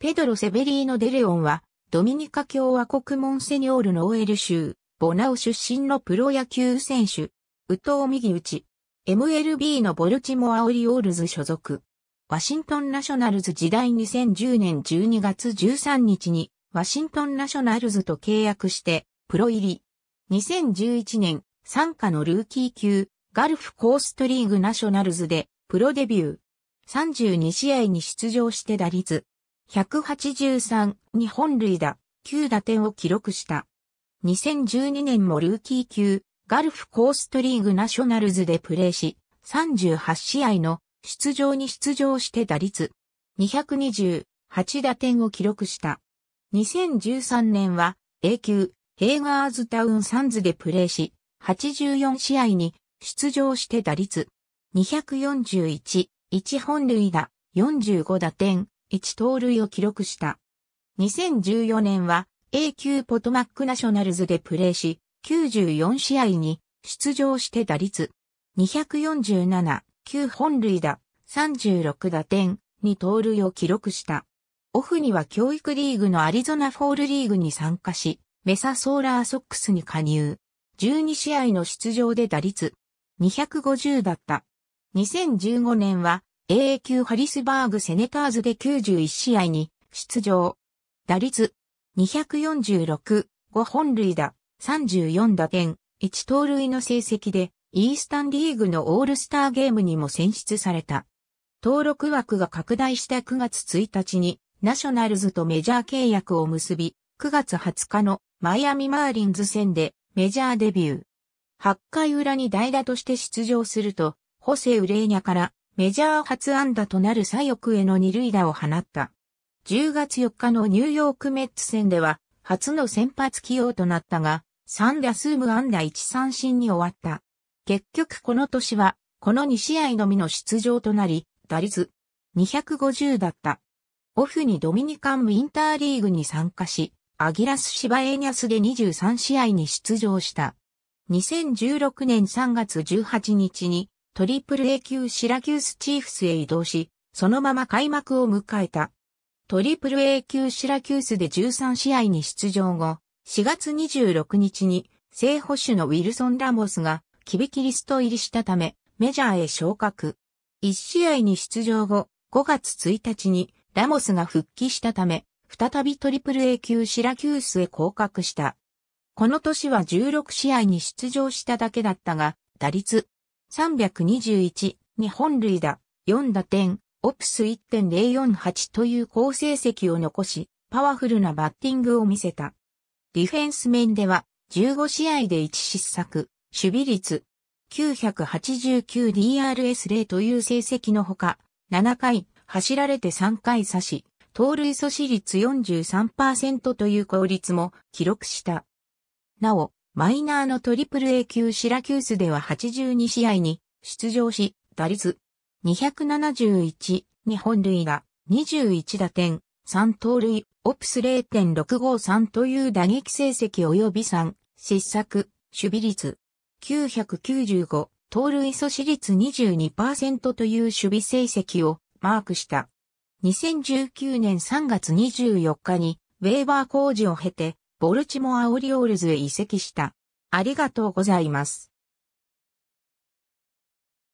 ペドロ・セベリーノ・デレオンは、ドミニカ共和国モンセニョールのオエル州、ボナオ出身のプロ野球選手、右投右打ち、MLB のボルチモアオリオールズ所属。ワシントンナショナルズ時代2010年12月13日にワシントンナショナルズと契約してプロ入り。2011年参加のルーキー級ガルフコーストリーグナショナルズでプロデビュー。32試合に出場して打率183に本塁打9打点を記録した。2012年もルーキー級ガルフコーストリーグナショナルズでプレーし、38試合の出場に出場して打率228打点を記録した。2013年は A 級ヘーガーズタウンサンズでプレーし、84試合に出場して打率241、1本塁打、45打点、1盗塁を記録した。2014年は A 級ポトマックナショナルズでプレーし、94試合に出場して打率247、9本塁打、36打点、2盗塁を記録した。オフには教育リーグのアリゾナフォールリーグに参加し、メサソーラーソックスに加入。12試合の出場で打率250だった。2015年は AA 級ハリスバーグセネターズで91試合に出場。打率246、5本塁打、34打点、1盗塁の成績でイースタンリーグのオールスターゲームにも選出された。登録枠が拡大した9月1日にナショナルズとメジャー契約を結び、9月20日のマイアミマーリンズ戦でメジャーデビュー。8回裏に代打として出場すると、ホセ・ウレーニャからメジャー初安打となる左翼への二塁打を放った。10月4日のニューヨークメッツ戦では初の先発起用となったが、3打数無安打1三振に終わった。結局この年は、この2試合のみの出場となり、打率250だった。オフにドミニカンウィンターリーグに参加し、アギラス・シバエーニャスで23試合に出場した。2016年3月18日にトリプル A 級シラキュースチーフスへ移動し、そのまま開幕を迎えた。トリプル A 級シラキュースで13試合に出場後、4月26日に正捕手のウィルソン・ラモスがキビキリスト入りしたためメジャーへ昇格。1試合に出場後、5月1日にラモスが復帰したため、再びトリプル A 級シラキュースへ降格した。この年は16試合に出場しただけだったが、打率321、2本塁打、4打点、オプス1.048という好成績を残し、パワフルなバッティングを見せた。ディフェンス面では、15試合で1失策、守備率、989DRS0 という成績のほか、7回、走られて3回刺し、盗塁阻止率43%という効率も記録した。なお、マイナーのトリプル A 級シラキュースでは82試合に出場し、打率271、2本塁打、21打点、3盗塁、オプス0.653という打撃成績及び3、失策、守備率995、盗塁阻止率22%という守備成績をマークした。2019年3月24日にウェーバー工事を経て、ボルチモアオリオールズへ移籍した。ありがとうございます。